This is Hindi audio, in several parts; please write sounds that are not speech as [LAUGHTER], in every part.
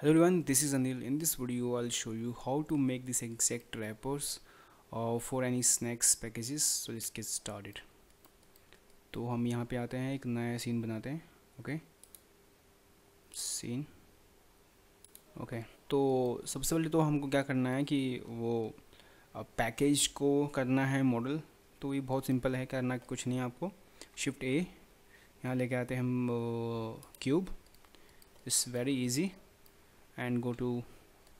hello everyone this is anil in this video i'll show you how to make this exact wrappers uh, for any snacks packages so let's get started तो हम यहाँ पे आते हैं एक नया सीन बनाते हैं ओके सीन ओके तो सबसे पहले तो हमको क्या करना है कि वो पैकेज को करना है मॉडल तो ये बहुत सिंपल है करना कुछ नहीं है आपको शिफ्ट ए यहाँ लेके आते हैं हम cube it's very easy and go to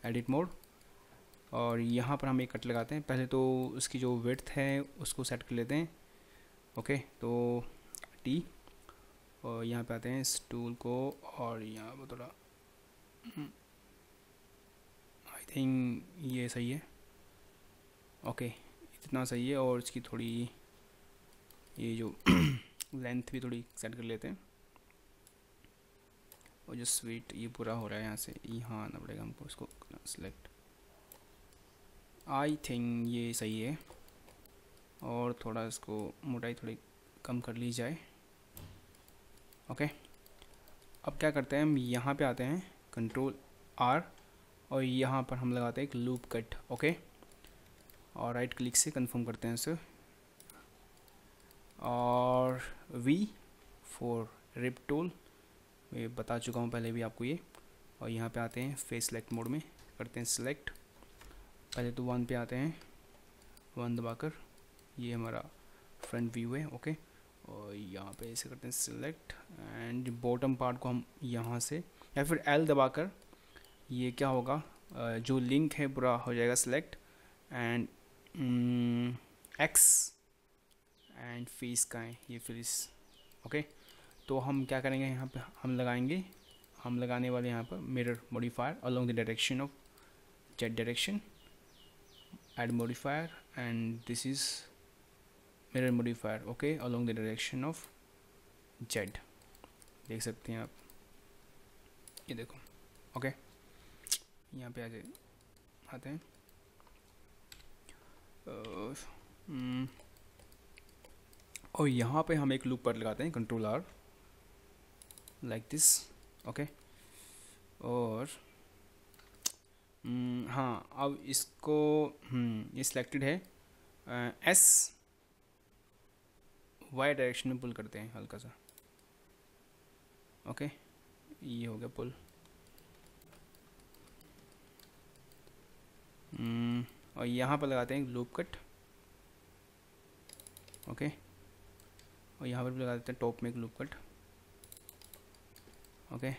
edit mode और यहाँ पर हम एक कट लगाते हैं। पहले तो उसकी जो विड्थ है, उसको सेट कर लेते हैं। ओके तो टी और यहाँ पे आते हैं इस टूल को और यहाँ पर थोड़ा आई थिंक ये सही है। ओके इतना सही है। और इसकी थोड़ी, ये जो [CLEARS THROAT] लेंथ भी थोड़ी सेट कर लेते हैं। और जो स्वीट ये पूरा हो रहा है यहाँ से यहाँ आना पड़ेगा हमको इसको सेलेक्ट आई थिंक ये सही है। और थोड़ा इसको मोटाई थोड़ी कम कर ली जाए। ओके अब क्या करते हैं, हम यहाँ पे आते हैं कंट्रोल आर और यहाँ पर हम लगाते हैं एक लूप कट ओके और राइट क्लिक से कंफर्म करते हैं इसे। और वी फॉर रिप टूल मैं बता चुका हूँ पहले भी आपको ये। और यहाँ पे आते हैं फेस सेलेक्ट मोड में। करते हैं सिलेक्ट पहले तो वन पे आते हैं। वन दबाकर। ये हमारा फ्रंट व्यू है ओके और यहाँ पे ऐसे करते हैं सिलेक्ट एंड बॉटम पार्ट को हम यहाँ से या फिर एल दबाकर। ये क्या होगा? जो लिंक है, पूरा हो जाएगा select and X and face का है। ये फेस ओके तो हम क्या करेंगे यहाँ पे हम लगाएँगे हम लगाने वाले यहाँ पर mirror modifier along the direction of Z direction add modifier and this is mirror modifier okay along the direction of Z देख सकते हैं आप। ये देखो ओके यहाँ पे आ जाए आते हैं। हम्म, और यहाँ पे हम एक लूप पर लगाते हैं control R like this okay और hmm, हाँ अब इसको hmm, ये सिलेक्टेड है। एस वाई डायरेक्शन में पुल करते हैं हल्का सा। ओके ये हो गया पुल hmm, और यहाँ पर लगाते हैं लूप कट ओके और यहाँ पर भी लगा देते हैं टॉप में एक लूप कट ओके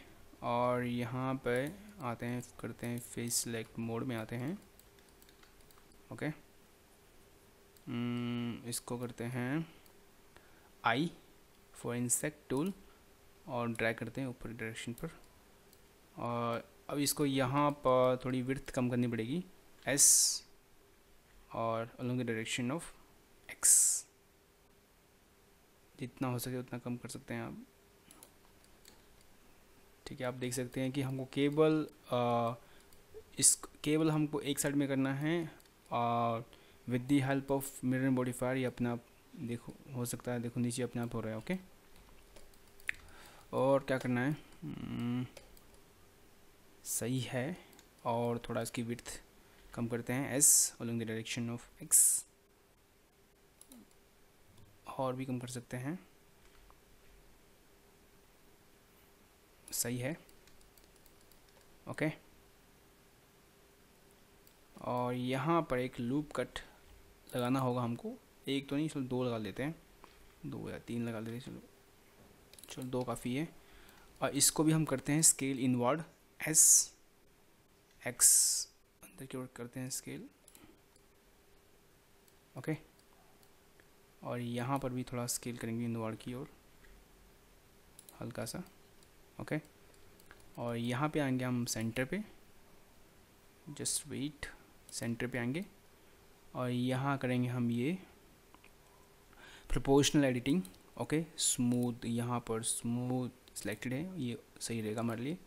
और यहाँ पे आते हैं करते हैं फेस सेलेक्ट मोड में आते हैं। ओके hmm, इसको करते हैं। आई फॉर इंसेक्ट टूल और ड्रैग करते हैं ऊपर डायरेक्शन पर। और अब इसको यहाँ पर थोड़ी विर्थ कम करनी पड़ेगी। एस और along the direction of X जितना हो सके उतना कम कर सकते हैं आप। ठीक है आप देख सकते हैं कि हमको केबल आ, इस केबल हमको एक साइड में करना है और with the help of mirror modifier ये अपने आप देखो हो सकता है देखो नीचे अपने आप हो रहा है ओके और क्या करना है? हम्म, सही है और थोड़ा इसकी विथ कम करते हैं S along the direction of X और भी कम कर सकते हैं। सही है। ओके। और यहाँ पर एक लूप कट लगाना होगा हमको। एक तो नहीं, चलो दो लगा लेते हैं। दो या तीन लगा लेते हैं, चलो। चलो, दो काफ़ी है। और इसको भी हम करते हैं स्केल इनवर्ड। एस, एक्स, अंदर की ओर करते हैं स्केल। ओके। और यहाँ पर भी थोड़ा स्केल करेंगे इनवर्ड की ओर। हल्का सा। ओके? और यहाँ पे आएँगे हम सेंटर पे। जस्ट वेट सेंटर पे आएँगे। और यहाँ करेंगे हम ये प्रोपोर्शनल एडिटिंग ओके? स्मूथ यहाँ पर स्मूथ सिलेक्टेड है, ये सही रहेगा हमारे लिए।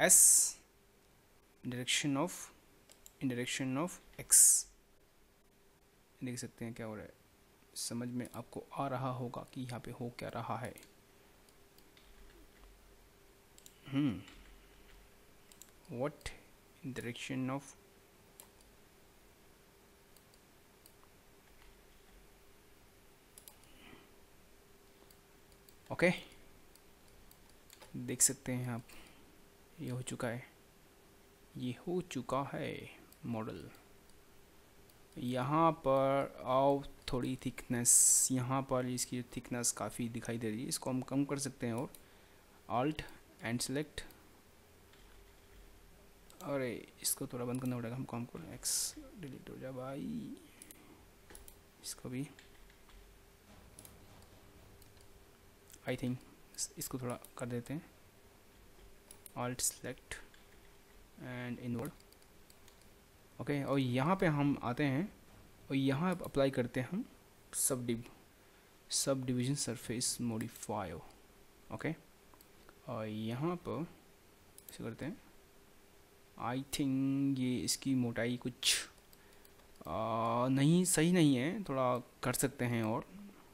S direction of in direction of X देख सकते हैं क्या हो रहा है। समझ में आपको आ रहा होगा कि यहाँ पे हो क्या रहा है। Hmm what in direction of? Okay okay. देख सकते हैं आप। ये हो चुका है। ये हो चुका है मॉडल यहाँ पर आओ थोड़ी थिकनेस यहाँ पर इसकी थिकनेस काफ़ी दिखाई दे रही है। इसको हम कम कर सकते हैं और आल्ट एंड सेलेक्ट अरे इसको थोड़ा बंद करना पड़ेगा हम काम को एक्स डिलीट हो जाए भाई इसको भी. आई थिंक इसको थोड़ा कर देते हैं. Alt select and inward okay और यहाँ पे हम आते हैं, और यहाँ अप्लाई करते हैं हम subdiv subdivision surface modifier okay और यहाँ पर ऐसे करते हैं। आई थिंक ये इसकी मोटाई कुछ आ, नहीं सही नहीं है। थोड़ा कर सकते हैं और।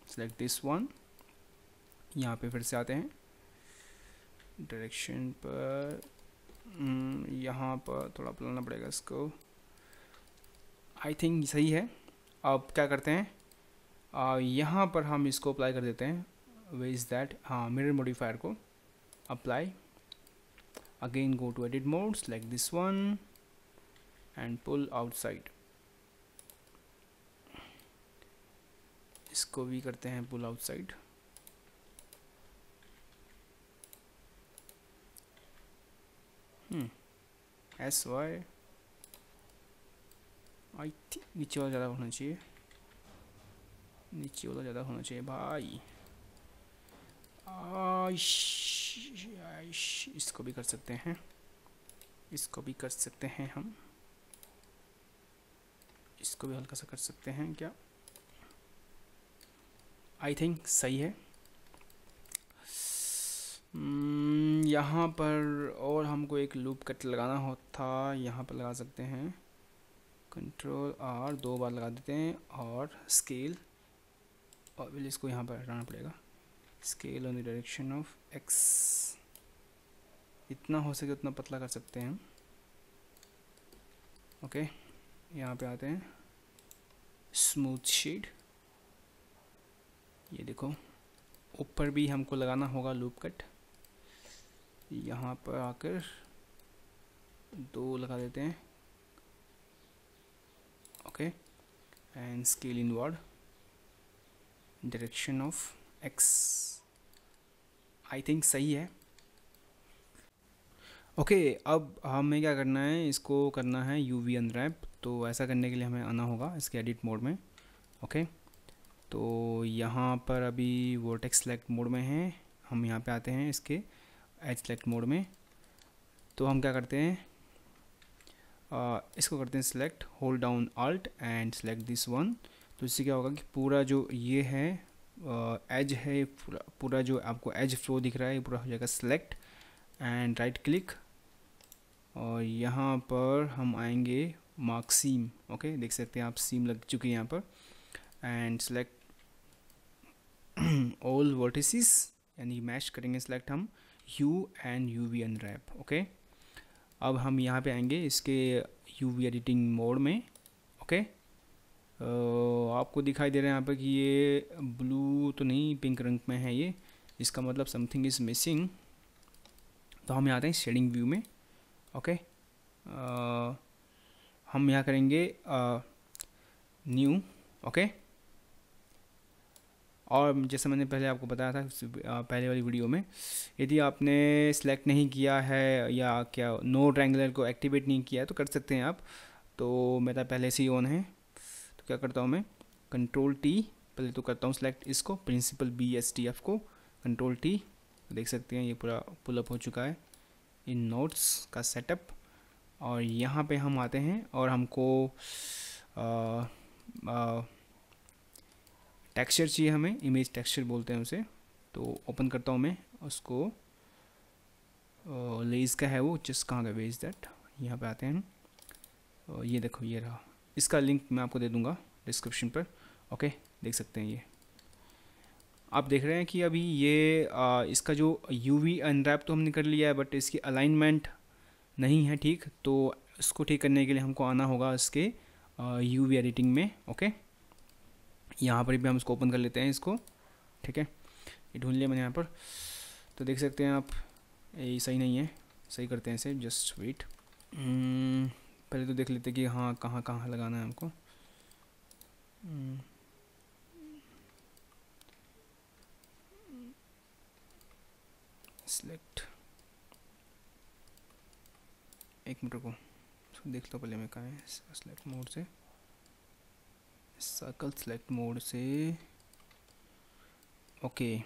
सेलेक्ट दिस वन यहाँ पे फिर से आते हैं। डायरेक्शन पर हम्म, यहाँ पर थोड़ा बुलाना पड़ेगा इसको। आई थिंक सही है। अब क्या करते हैं? यहाँ पर हम इसको अप्लाई कर देते हैं। वे इज़ दैट हाँ मिरर मॉडिफायर को। Apply again go to edit mode select this one and pull outside इसको भी करते हैं pull outside S Y I think नीचे वाला ज़्यादा होना चाहिए। नीचे वाला ज़्यादा होना चाहिए, भाई। इसको भी कर सकते हैं। इसको भी कर सकते हैं हम। इसको भी हल्का सा कर सकते हैं क्या? आई थिंक सही है। Hmm, यहाँ पर और हमको एक लूप कट लगाना होता यहाँ पर लगा सकते हैं। कंट्रोल आर दो बार लगा देते हैं और स्केल और इसको यहाँ पर हटाना पड़ेगा। Scale on the direction of X इतना हो सके उतना पतला कर सकते हैं। हम ओके, यहाँ पे आते हैं। Smooth shade. ये देखो, ऊपर भी हमको लगाना होगा लूप कट। यहाँ पर आकर दो लगा देते हैं। Okay and scale inward direction of X I think सही है। ओके okay, अब हमें क्या करना है? इसको करना है यू वी अनरैप तो ऐसा करने के लिए हमें आना होगा इसके एडिट मोड में। Okay okay? तो यहाँ पर अभी वोटेक्स सेलेक्ट मोड में है। हम यहाँ पे आते हैं इसके एच सेलेक्ट मोड में। तो हम क्या करते हैं? आ, इसको करते हैं select hold down Alt and select this one तो इससे क्या होगा कि पूरा जो ये है एज है, पूरा पूरा जो आपको एज फ्लो दिख रहा है पूरा हो जाएगा सेलेक्ट एंड राइट क्लिक और यहाँ पर हम आएँगे मार्क सीम ओके देख सकते हैं आप सीम लग चुकी है यहाँ पर. एंड सेलेक्ट ऑल वर्टिस यानी मैश करेंगे सेलेक्ट हम U and U V unwrap okay अब हम यहाँ पे आएँगे इसके यू वी एडिटिंग मोड में ओके आपको दिखाई दे रहा है यहाँ पर कि ये ब्लू तो नहीं पिंक रंग में है ये। इसका मतलब समथिंग इज़ मिसिंग तो हम यहाँ आते हैं शेडिंग व्यू में ओके आ, हम यहाँ करेंगे न्यू ओके और जैसे मैंने पहले आपको बताया था पहले वाली वीडियो में यदि आपने सेलेक्ट नहीं किया है या क्या नो ट्रैंगुलर को एक्टिवेट नहीं किया है तो कर सकते हैं आप। तो मेरा पहले से ही ऑन है। क्या करता हूँ मैं? कंट्रोल टी पहले तो करता हूँ सेलेक्ट इसको principal B S T F को। कंट्रोल टी देख सकते हैं ये पूरा पुलअप हो चुका है। इन नोट्स का सेटअप और यहाँ पे हम आते हैं और हमको टेक्सचर चाहिए हमें इमेज टेक्सचर बोलते हैं उसे। तो ओपन करता हूँ मैं उसको। लेज का है वो जिस कहाँ का वेज दैट यहाँ पे आते हैं। ये देखो, ये रहा। इसका लिंक मैं आपको दे दूँगा डिस्क्रिप्शन पर। ओके देख सकते हैं ये। आप देख रहे हैं कि अभी ये आ, इसका जो यू वी अनरैप तो हमने कर लिया है बट इसकी अलाइनमेंट नहीं है ठीक तो इसको ठीक करने के लिए हमको आना होगा इसके यू वी एडिटिंग में। ओके यहाँ पर भी हम इसको ओपन कर लेते हैं इसको। ठीक है? ये ढूंढ लिया मैंने यहाँ पर। तो देख सकते हैं आप ये सही नहीं है। सही करते हैं इसे जस्ट वेट पहले तो देख लेते कि हाँ कहाँ कहाँ लगाना है हमको। Select hmm. एक मिनट को देख लो पहले मैं कहाँ है। सेलेक्ट मोड से। सर्कल सेलेक्ट मोड से। ओके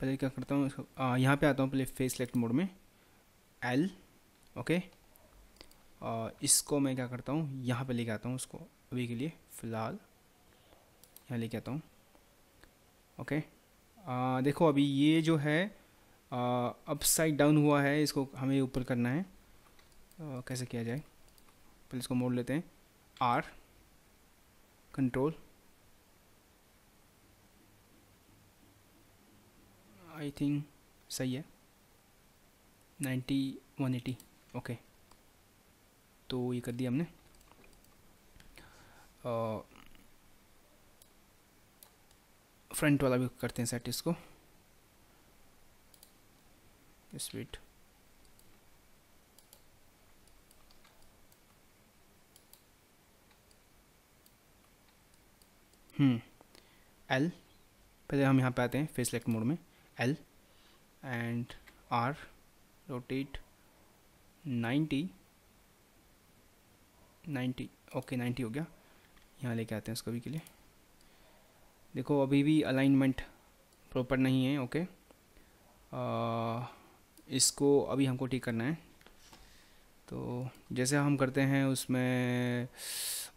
पहले क्या करता हूँ यहाँ पे आता हूँ पहले फेस सेलेक्ट मोड में। एल ओके इसको मैं क्या करता हूँ यहाँ पे लेके आता हूँ उसको अभी के लिए फ़िलहाल। यहाँ लेके आता हूँ। ओके? आ, देखो अभी ये जो है अप साइड डाउन हुआ है इसको हमें ऊपर करना है। आ, कैसे किया जाए? पहले इसको मोड़ लेते हैं। आर कंट्रोल आई थिंक सही है। Ninety one eighty. ओके। तो ये कर दिया हमने। फ्रंट वाला भी करते हैं सेट इसको। स्वीट हम्म एल पहले हम यहाँ पे आते हैं फेस सेलेक्ट मोड में। L and R rotate ninety ninety okay ninety हो गया। यहाँ लेके आते हैं इसको भी के लिए। देखो अभी भी अलाइनमेंट प्रॉपर नहीं है ओके। आ, इसको अभी हमको ठीक करना है। तो जैसे हम करते हैं उसमें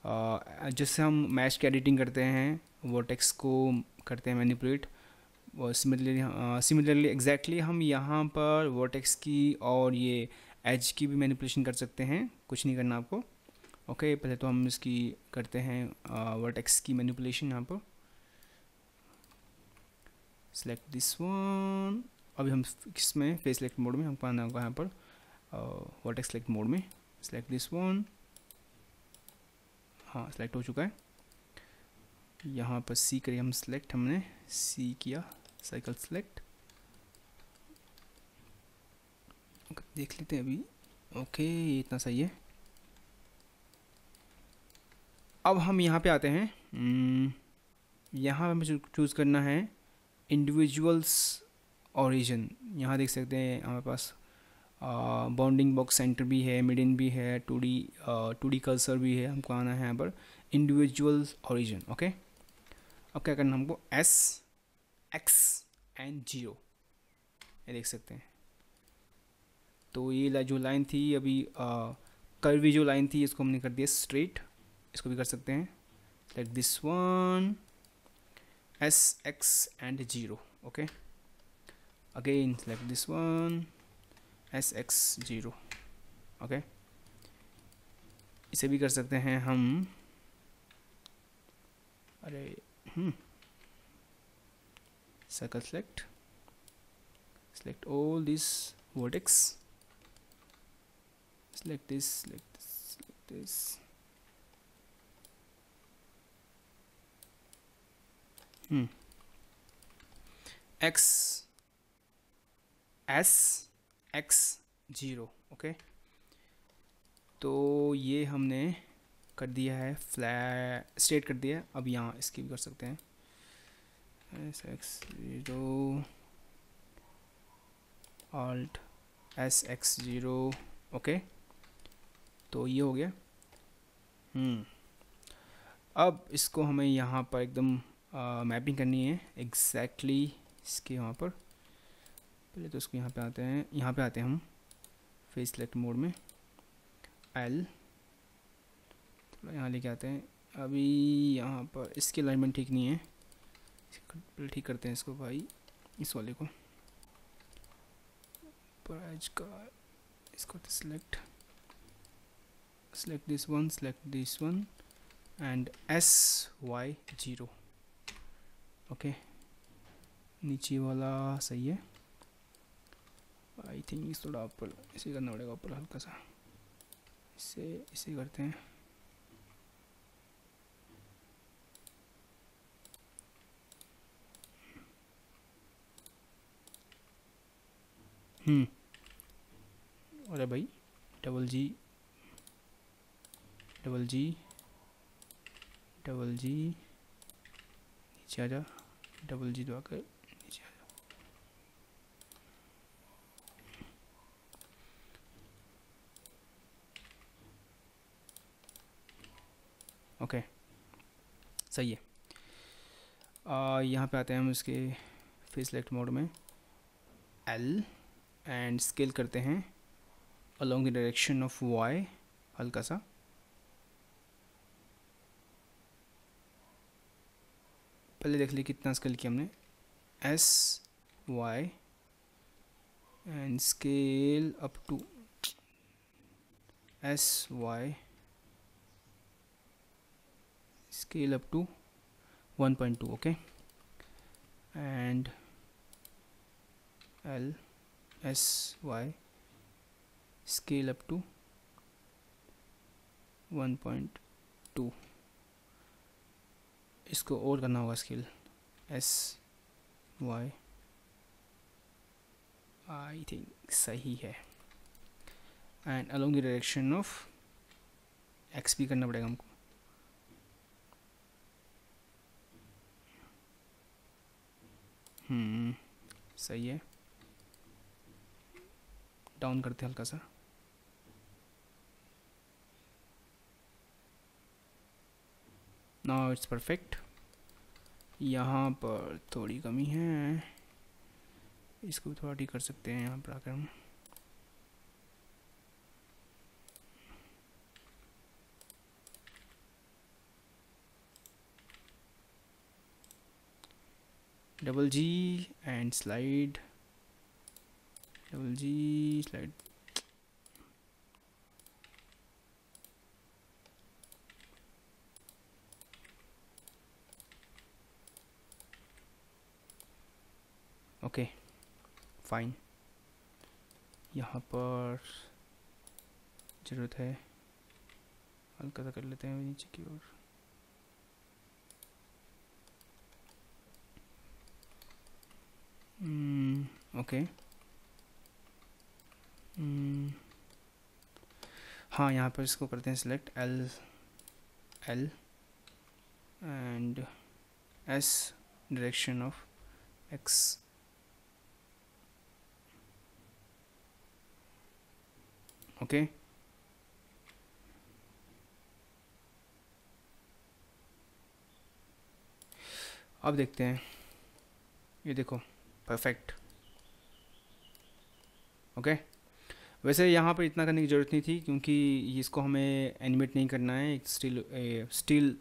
जैसे हम मैच की एडिटिंग करते हैं वो टेक्स्ट को करते हैं मैनिपुलेट सिमिलरली सिमिलरली एग्जैक्टली हम यहाँ पर वर्टेक्स की और ये एज की भी मैनिपुलेशन कर सकते हैं। कुछ नहीं करना आपको। ओके पहले तो हम इसकी करते हैं वर्टेक्स की मैनिपुलेशन यहाँ पर। सेलेक्ट दिस वन अभी हम किसमें फेस सेलेक्ट मोड में हमको आना होगा यहाँ पर वर्टेक्स सेलेक्ट मोड में। सेलेक्ट दिस वन हाँ सेलेक्ट हो चुका है। यहाँ पर सी करिए हम सेलेक्ट हमने सी किया साइकिल सेलेक्ट देख लेते हैं अभी। ओके इतना सही है। अब हम यहाँ पे आते हैं। Hmm, यहाँ हमें चूज़ करना है इंडिविजुअल्स ओरिजिन यहाँ देख सकते हैं हमारे पास बाउंडिंग बॉक्स सेंटर भी है मिडिन भी है two D two D cursor भी है हमको आना है यहाँ पर। इंडिविजुअल्स ओरिजिन ओके अब क्या करना हमको? एस एक्स एंड ज़ीरो ये देख सकते हैं। तो ये जो लाइन थी अभी कर्वी जो लाइन थी इसको हमने कर दिया स्ट्रेट इसको भी कर सकते हैं। Like this one S X and zero okay again like this one S X zero okay इसे भी कर सकते हैं हम। अरे circle select select all this vertex select this select this select this hmm. X, s, x zero okay तो ये हमने कर दिया है, फ्लैट स्टेट कर दिया है। अब यहाँ इसकी भी कर सकते हैं। S X zero alt S X zero okay तो ये हो गया। हम्म अब इसको हमें यहाँ पर एकदम मैपिंग करनी है एग्जैक्टली exactly इसके यहाँ पर। पहले तो इसको यहाँ पे आते हैं, यहाँ पे आते हैं हम फेस सेलेक्ट मोड में। एल थोड़ा यहाँ लेके आते हैं। अभी यहाँ पर इसकी अलाइनमेंट ठीक नहीं है। पहले ठीक करते हैं इसको भाई, इस वाले को। प्राइज का इसको select one, select this one, and s y zero okay. नीचे वाला सही है। आई थिंक इस थोड़ा ऊपर, इसे करना पड़ेगा ऊपर हल्का सा। इसे इसे करते हैं। हम्म। अरे भाई, double G. Double G. Double G. नीचे आ जा। डबल जी दबा कर नीचे आ जाओ। ओके सही है। यहाँ पे आते हैं हम इसके फेस सेलेक्ट मोड में। एल एंड स्केल करते हैं along the direction of Y हल्का सा। पहले देख ली कितना स्केल किया हमने। S Y and scale up to S Y scale up to 1.2 okay? And L, S, Y, scale up to 1.2 इसको और करना होगा scale. S Y I think सही है। And along the direction of X भी करना पड़ेगा हमको। हम्म सही है। डाउन करते हल्का सा। नाउ इट्स परफेक्ट यहाँ पर थोड़ी कमी है। इसको भी थोड़ा ठीक कर सकते हैं यहाँ पर आकर हम। double G and slide double G slide okay fine यहाँ पर ज़रूरत है। हल्का सा कर लेते हैं नीचे की ओर। Okay hmm, hmm. हाँ यहाँ पर इसको करते हैं select L L and S direction of X okay अब देखते हैं। ये देखो परफेक्ट ओके वैसे यहाँ पर इतना करने की ज़रूरत नहीं थी, क्योंकि इसको हमें एनिमेट नहीं करना है, एक स्टील स्टील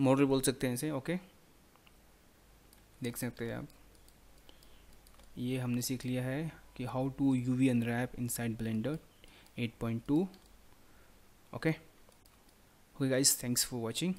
मॉडल बोल सकते हैं इसे ओके देख सकते हैं आप। ये हमने सीख लिया है कि how to U V unwrap inside Blender 8.2 okay okay guys thanks for watching